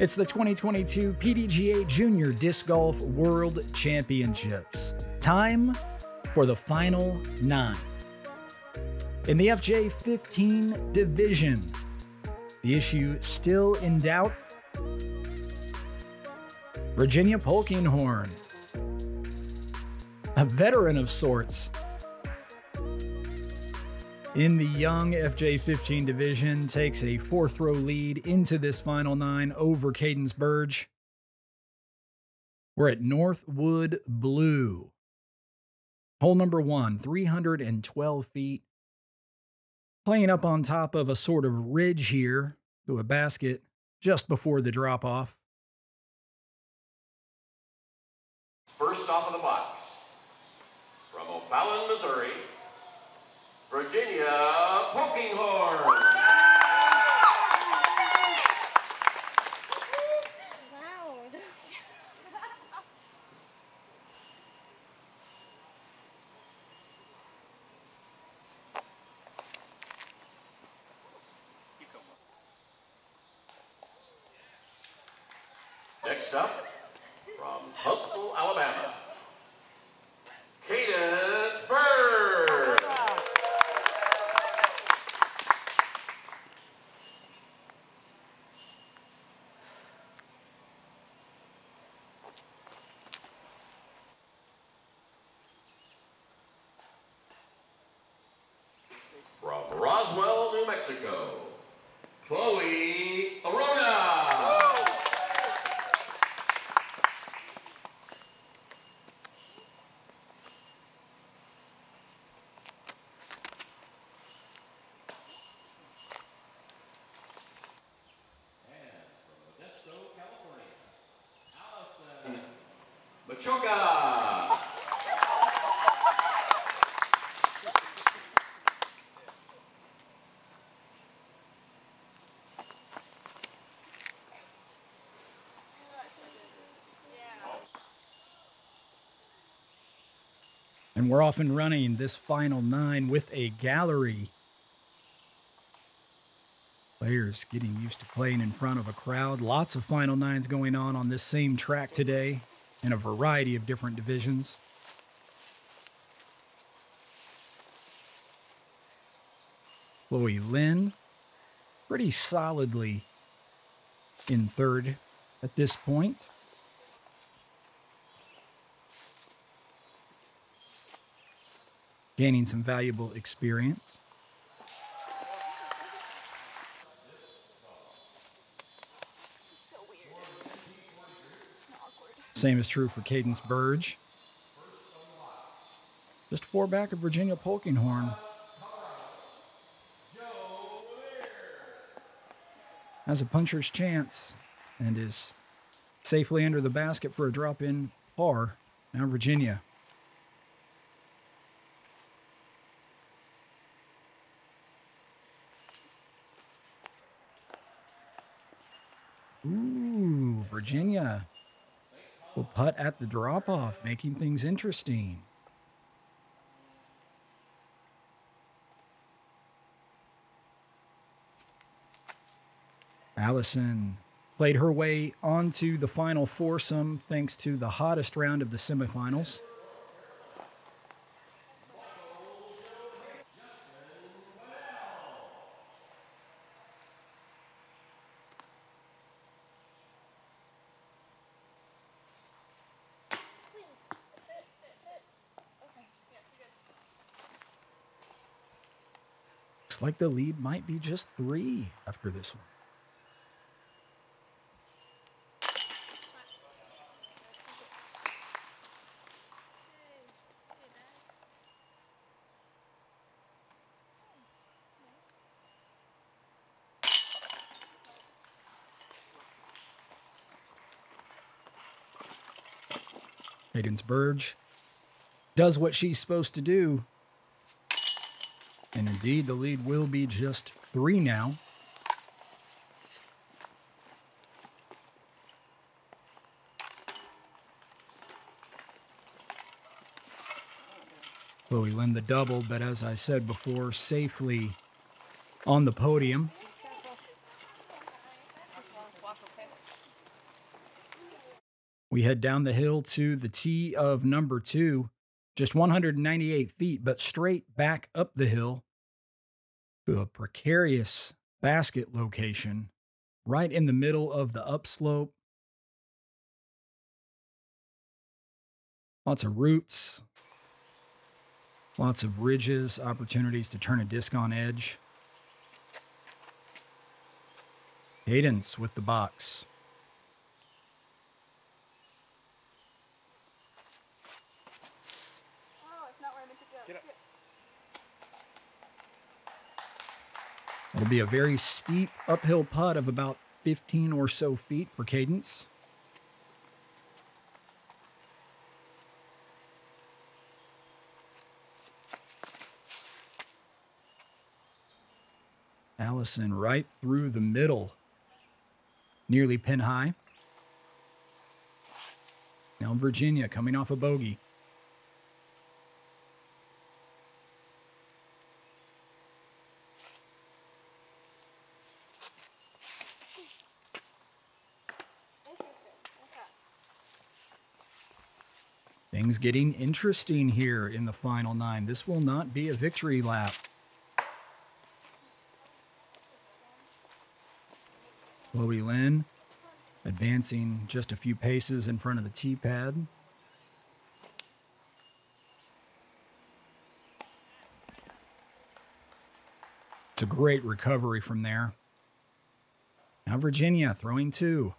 It's the 2022 PDGA Junior Disc Golf World Championships. Time for the final nine. In the FJ 15 division, the issue still in doubt. Virginia Polkinghorne, a veteran of sorts, in the young FJ15 division, takes a fourth row lead into this final nine over Cadence Burge. We're at Northwood Blue. Hole number one, 312 feet. Playing up on top of a sort of ridge here to a basket just before the drop off. First off of the box, from O'Fallon, Missouri, Virginia Polkinghorne. Loud. Next up, from Huntsville, Alabama, And we're off and running this final nine with a gallery. Players getting used to playing in front of a crowd. Lots of final nines going on on this same track today in a variety of different divisions. Chloe Lynn, pretty solidly in third at this point. Gaining some valuable experience. Same is true for Cadence Burge. Just four back of Virginia Polkinghorne. Has a puncher's chance and is safely under the basket for a drop in par. Now Virginia. Ooh, Virginia will putt at the drop off, making things interesting. Allison played her way onto the final foursome thanks to the hottest round of the semifinals. Like the lead might be just three after this one. Cadence Burge does what she's supposed to do. And indeed, the lead will be just three now. Chloe Lynn the double, but as I said before, safely on the podium. We head down the hill to the tee of number two, just 198 feet, but straight back up the hill a precarious basket location right in the middle of the upslope. Lots of roots, lots of ridges, opportunities to turn a disc on edge. Cadence with the box. Oh, it's not where I meant to go. Get up. Shit. It'll be a very steep uphill putt of about 15 or so feet for Cadence. Allison right through the middle, nearly pin high. Now Virginia coming off a bogey. Getting interesting here in the final nine. This will not be a victory lap. Chloe Lynn advancing just a few paces in front of the tee pad. It's a great recovery from there. Now Virginia throwing two.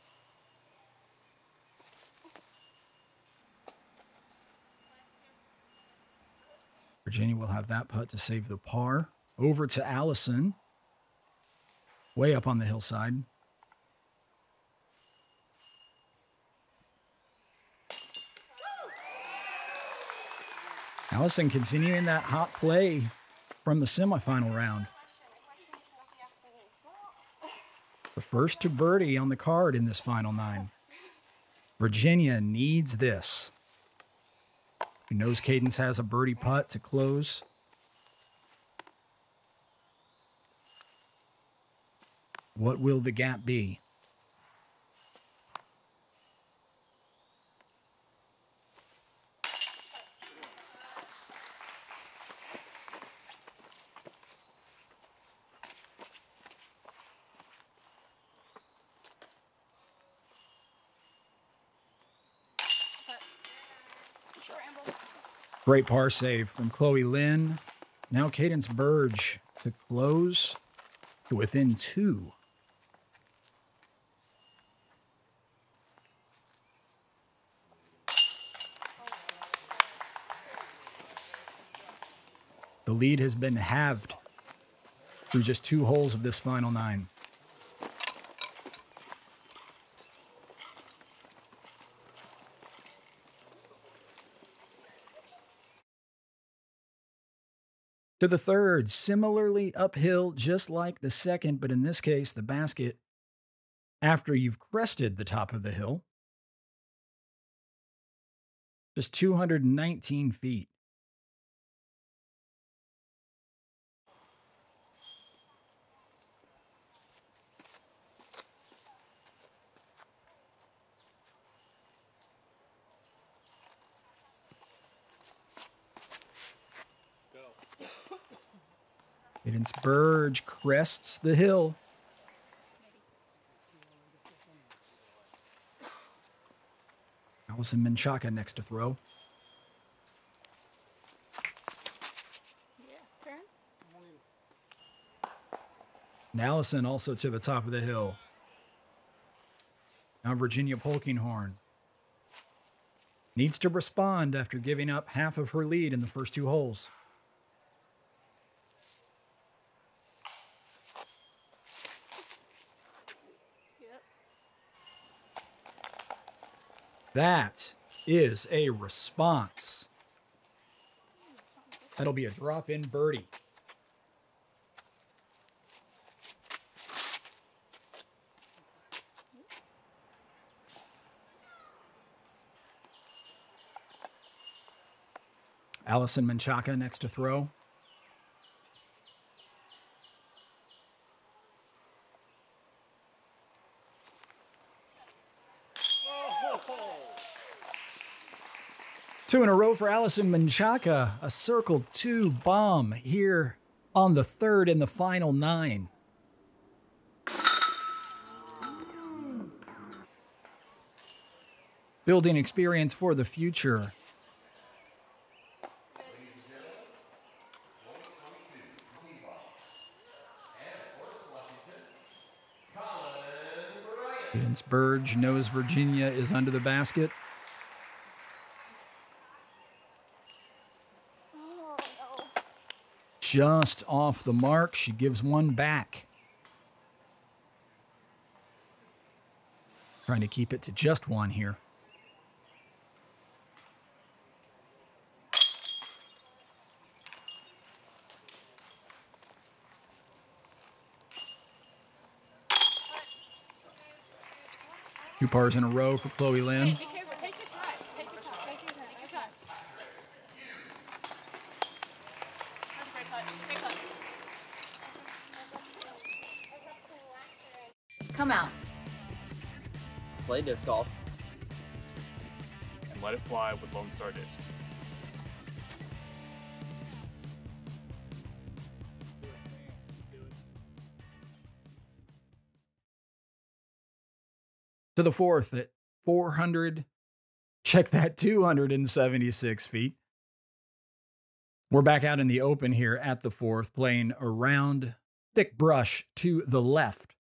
Virginia will have that putt to save the par. Over to Allison. Way up on the hillside. Allison continuing that hot play from the semifinal round. The first to birdie on the card in this final nine. Virginia needs this. Who knows Cadence has a birdie putt to close? What will the gap be? Great par save from Chloe Lynn. Now Cadence Burge to close to within two. The lead has been halved through just two holes of this final nine. To the third, similarly uphill, just like the second, but in this case, the basket after you've crested the top of the hill. Just 219 feet. Cadence Burge crests the hill. Allison Menchaca next to throw. And Allison also to the top of the hill. Now Virginia Polkinghorne needs to respond after giving up half of her lead in the first two holes. That is a response. That'll be a drop in birdie. Allison Menchaca next to throw. Two in a row for Allison Menchaca. A circle two bomb here on the third in the final nine. Building experience for the future. Vince Burge knows Virginia is under the basket. Oh, no. Just off the mark. She gives one back. Trying to keep it to just one here. Two pars in a row for Chloe Lynn. Play disc golf. and let it fly with Lone Star discs. to the fourth at 400. Check that 276 feet. We're back out in the open here at the fourth, playing around thick brush to the left.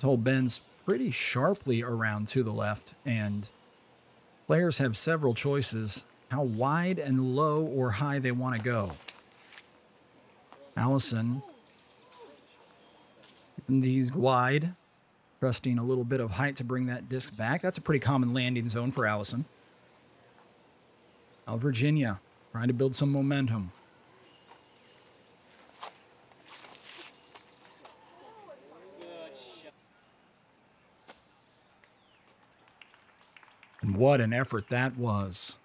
This hole bends pretty sharply around to the left, and players have several choices how wide and low or high they want to go. Allison, keeping these wide, trusting a little bit of height to bring that disc back. That's a pretty common landing zone for Allison. Now Virginia, trying to build some momentum. And what an effort that was.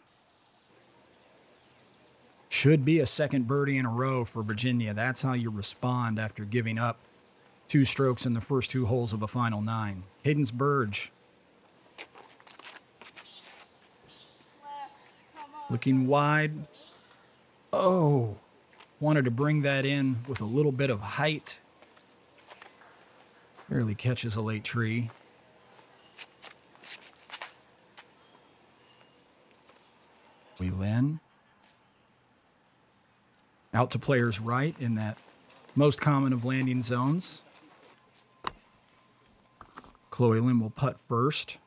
Should be a second birdie in a row for Virginia. That's how you respond after giving up two strokes in the first two holes of a final nine. Cadence Burge looking wide. Oh, wanted to bring that in with a little bit of height. Barely catches a late tree. We lin. Out to players right in that most common of landing zones. Chloe Lynn will putt first.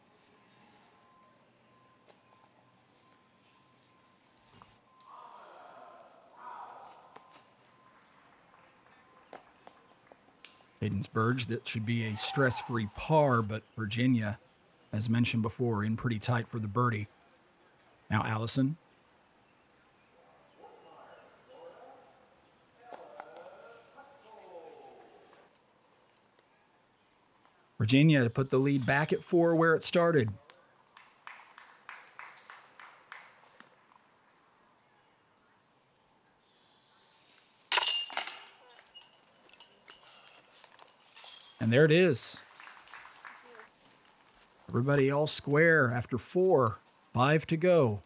Cadence Burge, that should be a stress free par, but Virginia, as mentioned before, in pretty tight for the birdie. Now, Allison. Virginia to put the lead back at four where it started. And there it is. Everybody all square after four. Five to go.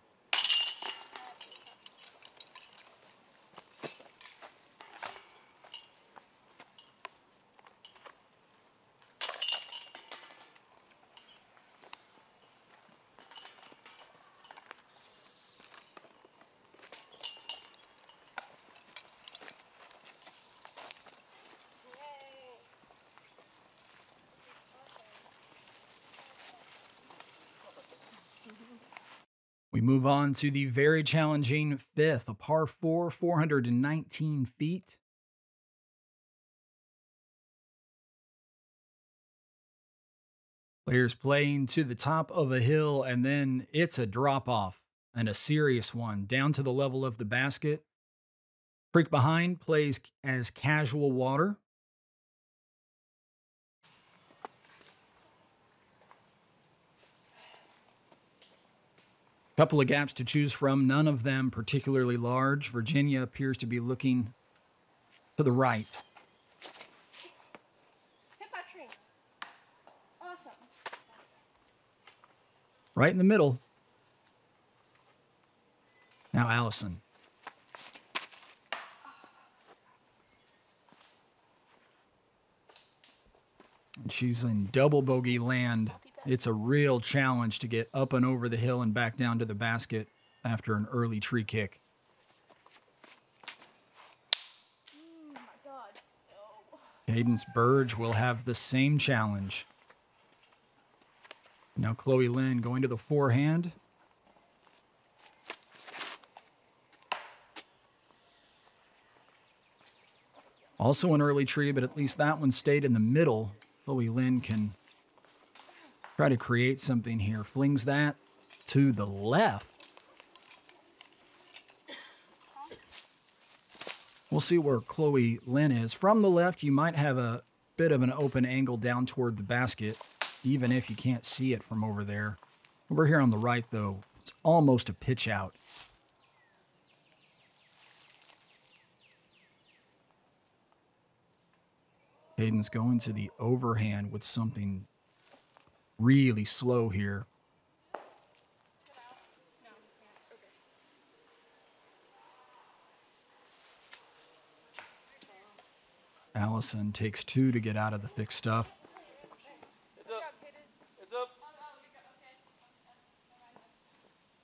Move on to the very challenging fifth, a par four, 419 feet. Players playing to the top of a hill, and then it's a drop off and a serious one down to the level of the basket. Creek behind plays as casual water. Couple of gaps to choose from, none of them particularly large. Virginia appears to be looking to the right. Right in the middle. Now, Allison. And she's in double bogey land. It's a real challenge to get up and over the hill and back down to the basket after an early tree kick. Cadence Burge will have the same challenge. Now Chloe Lynn going to the forehand. Also an early tree, but at least that one stayed in the middle. Chloe Lynn can try to create something here. Flings that to the left. We'll see where Chloe Lynn is. From the left, you might have a bit of an open angle down toward the basket, even if you can't see it from over there. Over here on the right, though, it's almost a pitch out. Cadence going to the overhand with something really slow here. Allison takes two to get out of the thick stuff.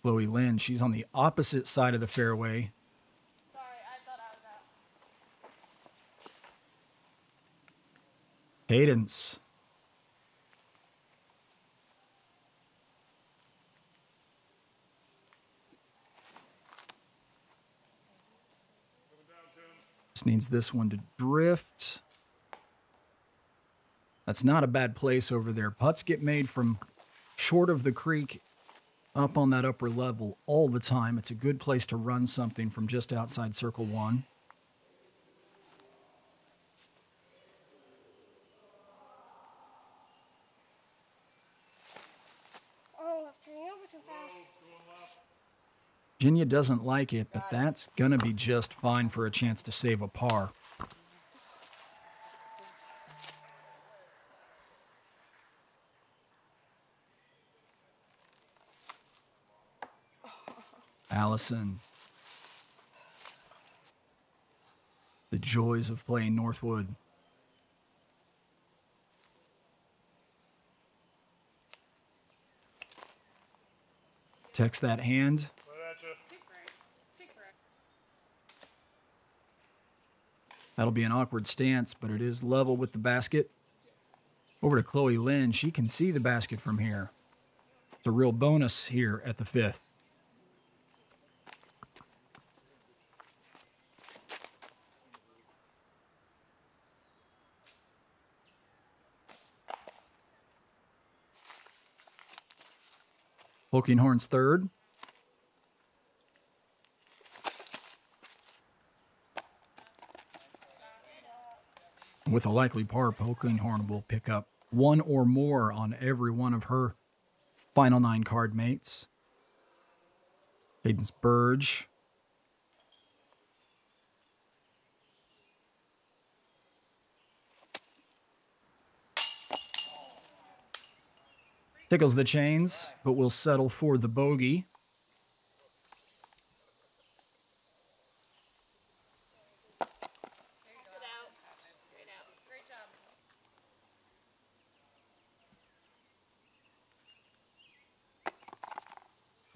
Chloe Lynn, she's on the opposite side of the fairway. Sorry, I. Cadence. Just needs this one to drift. That's not a bad place over there. Putts get made from short of the creek up on that upper level all the time. It's a good place to run something from just outside circle one. Oh, that's turning over too fast. Virginia doesn't like it, but that's going to be just fine for a chance to save a par. Allison. The joys of playing Northwood. Text that hand. That'll be an awkward stance, but it is level with the basket. Over to Chloe Lynn. She can see the basket from here. It's a real bonus here at the fifth. Horns third. With a likely par, Horn will pick up one or more on every one of her final nine card mates. Cadence Burge. Tickles the chains, but will settle for the bogey. Good out. Great out. Great job.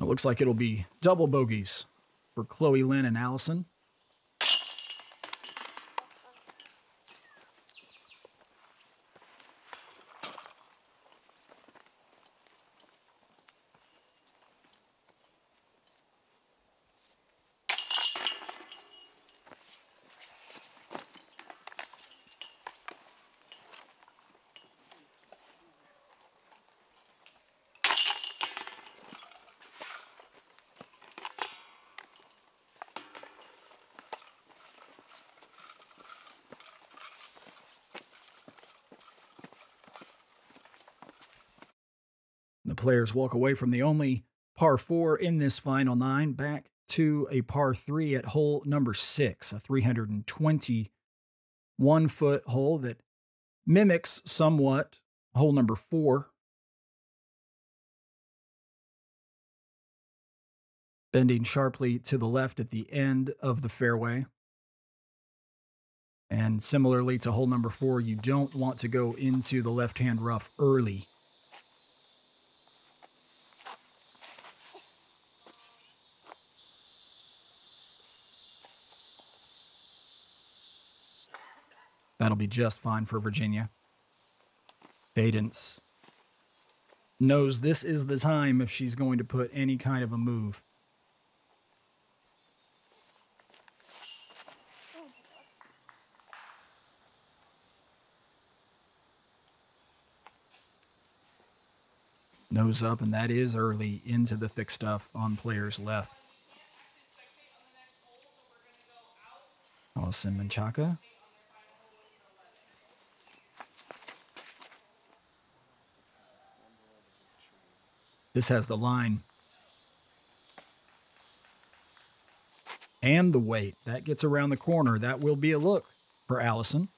It looks like it'll be double bogeys for Chloe Lynn and Allison. Players walk away from the only par four in this final nine back to a par three at hole number six, a 321 foot hole that mimics somewhat hole number four Bending sharply to the left at the end of the fairway. And similarly to hole number four, you don't want to go into the left hand rough early. That'll be just fine for Virginia. Cadence knows this is the time if she's going to put any kind of a move. Nose up, and that is early into the thick stuff on players left. Allison Menchaca. This has the line. And the weight. That gets around the corner. That will be a look for Allison.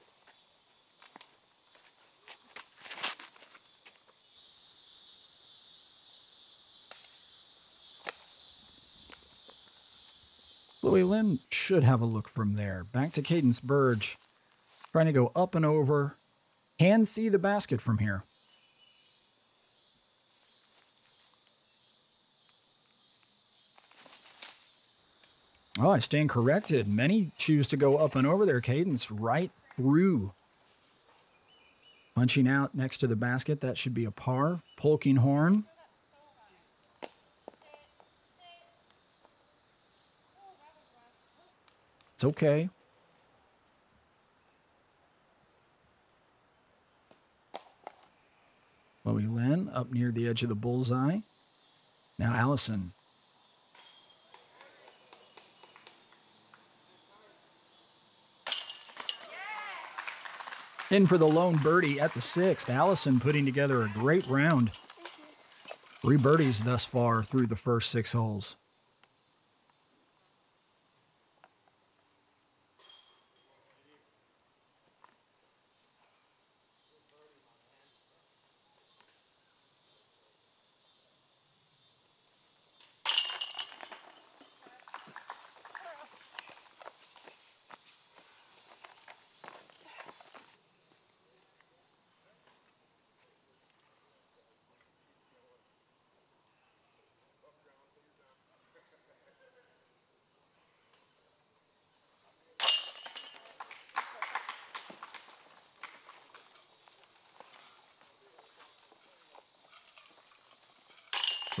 Chloe Lynn should have a look from there. Back to Cadence Burge. Trying to go up and over. Can see the basket from here. Oh, I stand corrected. Many choose to go up and over their cadence right through. Punching out next to the basket, that should be a par. Polkinghorne. It's okay. Chloe Lynn up near the edge of the bullseye. Now Allison In for the lone birdie at the sixth. Allison putting together a great round. Three birdies thus far through the first six holes.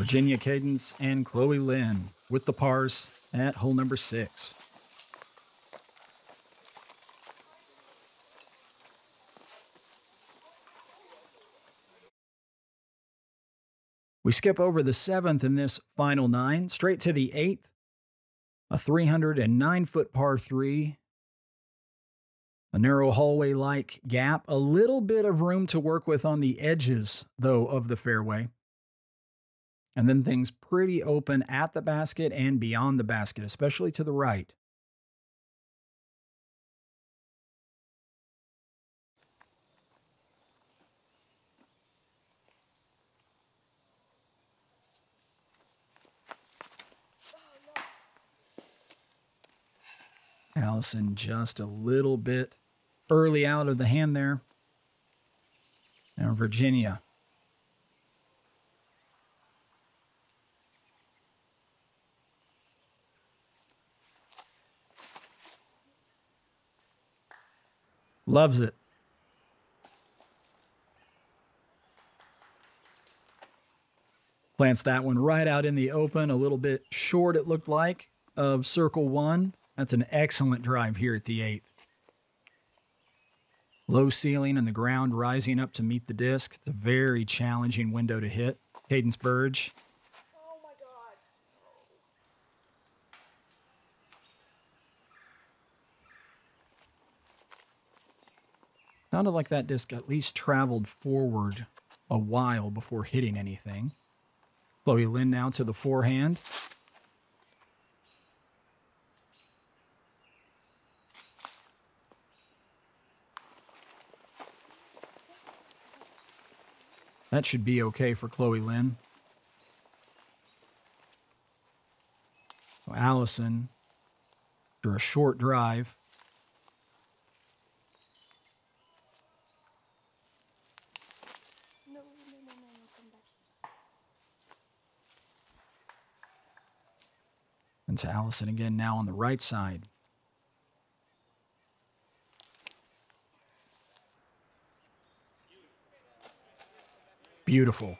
Virginia Cadence and Chloe Lynn with the pars at hole number six. We skip over the seventh in this final nine, straight to the eighth. A 309 foot par three. A narrow hallway like gap, a little bit of room to work with on the edges, though, of the fairway. And then things pretty open at the basket and beyond the basket, especially to the right. Allison just a little bit early out of the hand there. Now Virginia Loves it. Plants that one right out in the open, a little bit short, it looked like, of circle one. That's an excellent drive here at the eighth. Low ceiling and the ground rising up to meet the disc. It's a very challenging window to hit. Cadence Burge. Oh my god. Sounded like that disc at least traveled forward a while before hitting anything. Chloe Lynn now to the forehand. That should be okay for Chloe Lynn. Allison, after a short drive, No, no, no, no, no, come back. To Allison again now on the right side. Beautiful.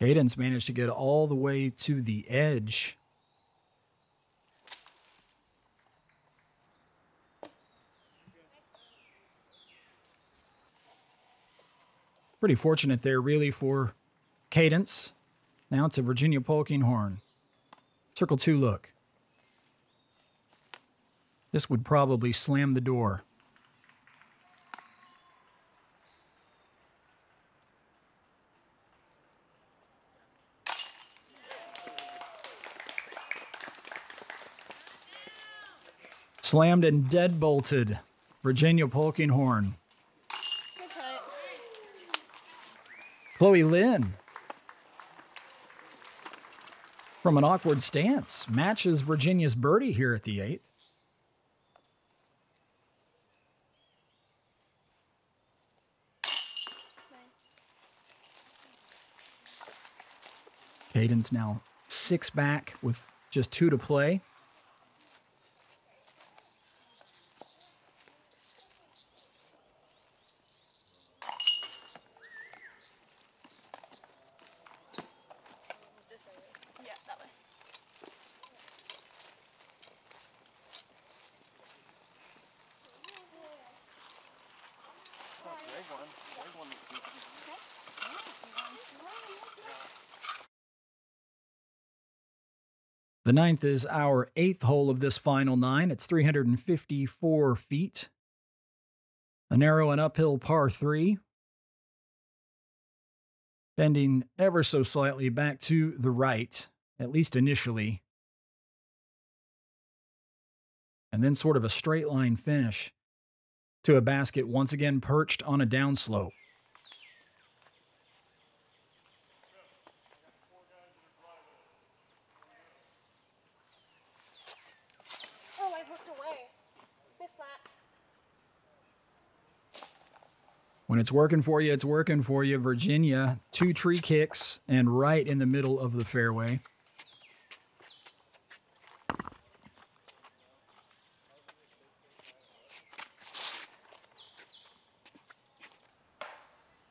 Cadence managed to get all the way to the edge. Pretty fortunate there, really, for Cadence. Now it's a Virginia Polkinghorne. Circle two look. This would probably slam the door. Slammed and dead bolted. Virginia Polkinghorne. Okay. Chloe Lynn. From an awkward stance, matches Virginia's birdie here at the eighth. Cadence now six back with just two to play. Yeah, that way. The ninth is our eighth hole of this final nine. It's 354 feet. A narrow and uphill par three. Bending ever so slightly back to the right, at least initially. And then sort of a straight line finish to a basket once again perched on a downslope. Oh, I hooked away. Missed that. When it's working for you, it's working for you. Virginia, two tree kicks and right in the middle of the fairway.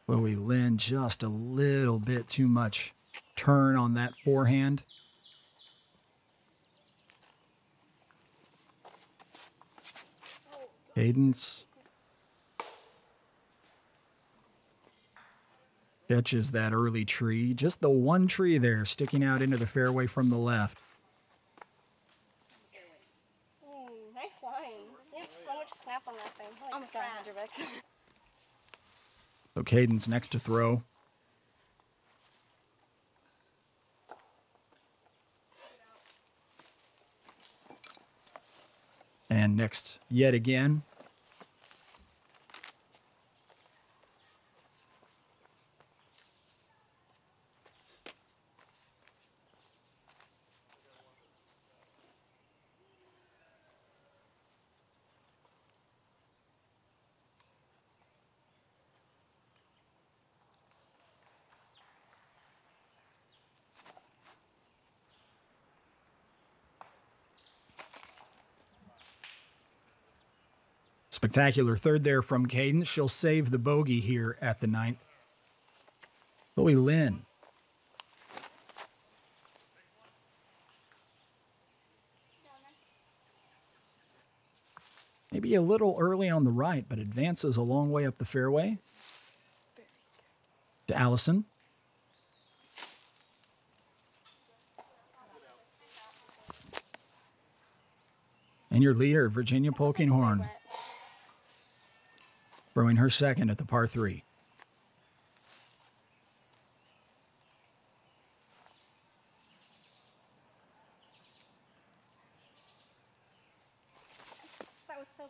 Chloe Lynn, just a little bit too much turn on that forehand. Cadence catches that early tree. Just the one tree there sticking out into the fairway from the left. Mm, nice line. You have so much snap on that thing. Holy Almost got hundred bucks. So Cadence next to throw. And next, yet again. Spectacular third there from Cadence. She'll save the bogey here at the ninth. Chloe Lynn. Maybe a little early on the right, but advances a long way up the fairway. To Allison. And your leader, Virginia Polkinghorne, throwing her second at the par three. That was so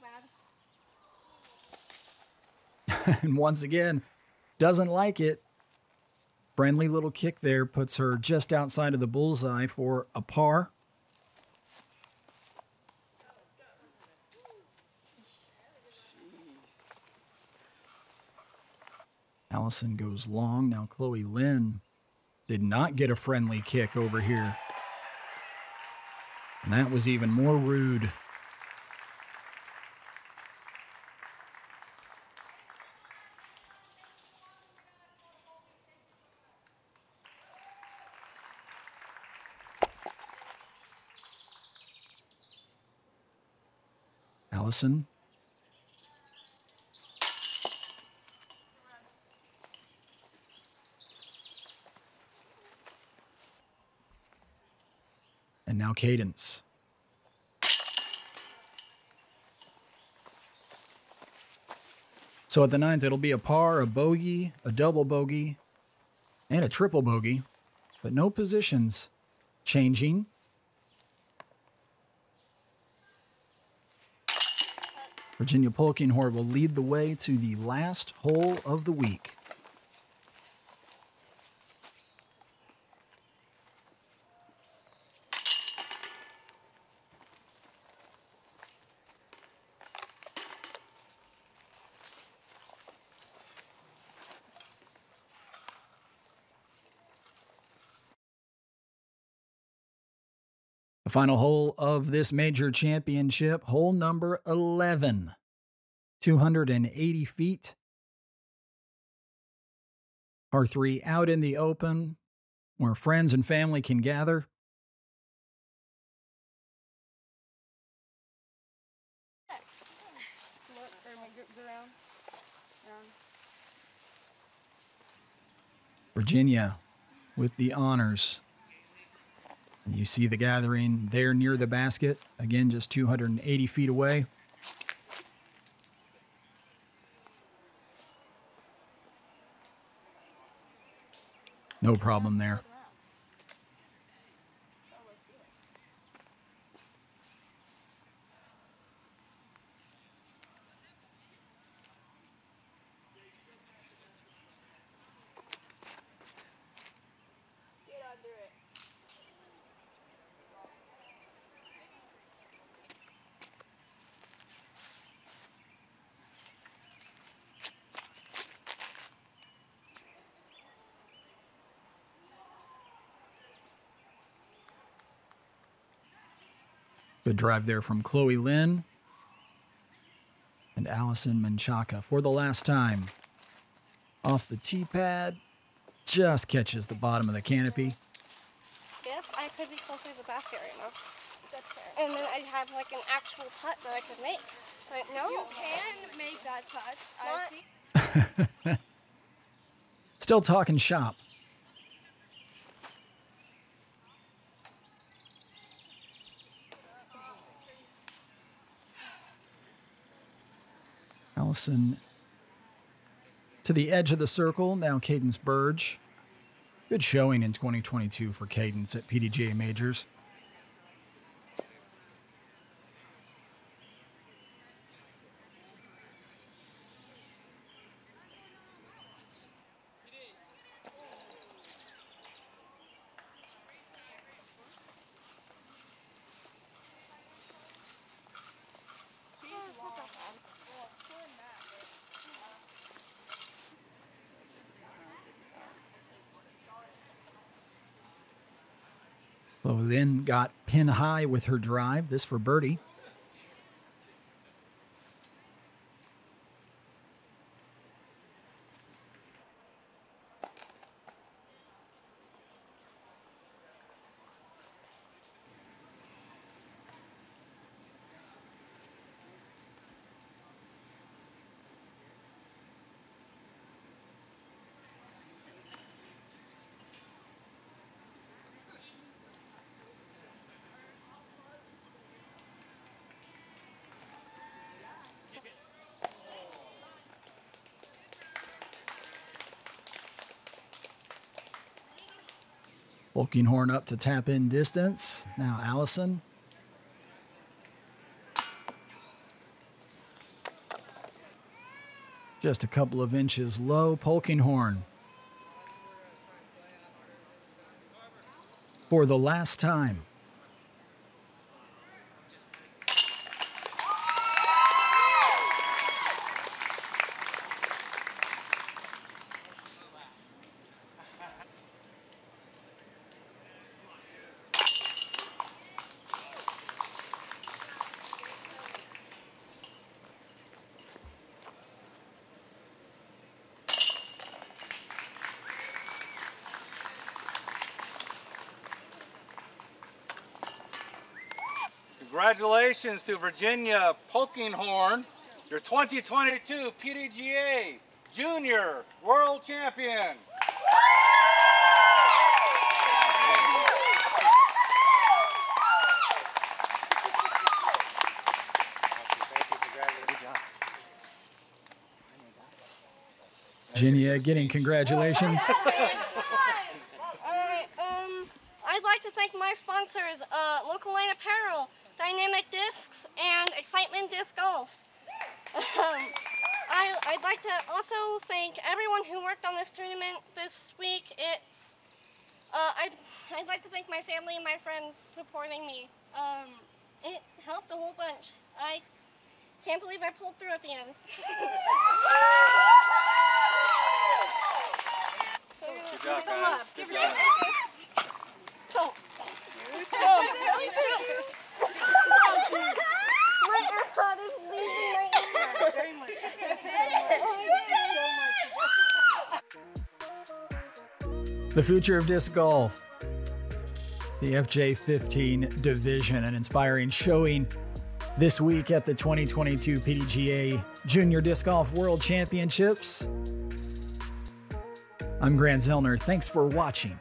bad. and once again, doesn't like it. Friendly little kick there puts her just outside of the bullseye for a par. Allison goes long. Now Chloe Lynn did not get a friendly kick over here. And that was even more rude. Allison. Cadence. So at the ninth, it'll be a par, a bogey, a double bogey, and a triple bogey, but no positions changing. Virginia Polkinghorne will lead the way to the last hole of the week. The final hole of this major championship, hole number 11, 280 feet. Par 3 out in the open where friends and family can gather. Virginia with the honors. You see the gathering there near the basket. Again, just 280 feet away. No problem there. Good drive there from Chloe Lynn and Allison Menchaca for the last time. Off the tee pad, just catches the bottom of the canopy. If I could be closer to the basket right now. And then I'd have like an actual putt that I could make. But no. You can make that putt. Not- I see. Still talking shop. Allison to the edge of the circle. Now Cadence Burge. Good showing in 2022 for Cadence at PDGA Majors. Chloe then got pin high with her drive. This for birdie. Polkinghorne up to tap in distance. Now Allison. Just a couple of inches low, Polkinghorne. horn. for the last time. Congratulations to Virginia Polkinghorne, your 2022 PDGA Junior World Champion. Virginia getting congratulations. Alright, um, I'd like to thank my sponsors, uh, Local Line Apparel, Dynamic Discs, and Excitement Disc Golf. Um, I, I'd like to also thank everyone who worked on this tournament this week. It, uh, I'd, I'd like to thank my family and my friends supporting me. Um, it helped a whole bunch. I can't believe I pulled through at the end. Good job, guys. Good job. Oh. Oh. My AirPod is losing my The future of disc golf. The FJ15 division, an inspiring showing this week at the 2022 PDGA Junior Disc Golf World Championships. I'm Grant Zellner. Thanks for watching.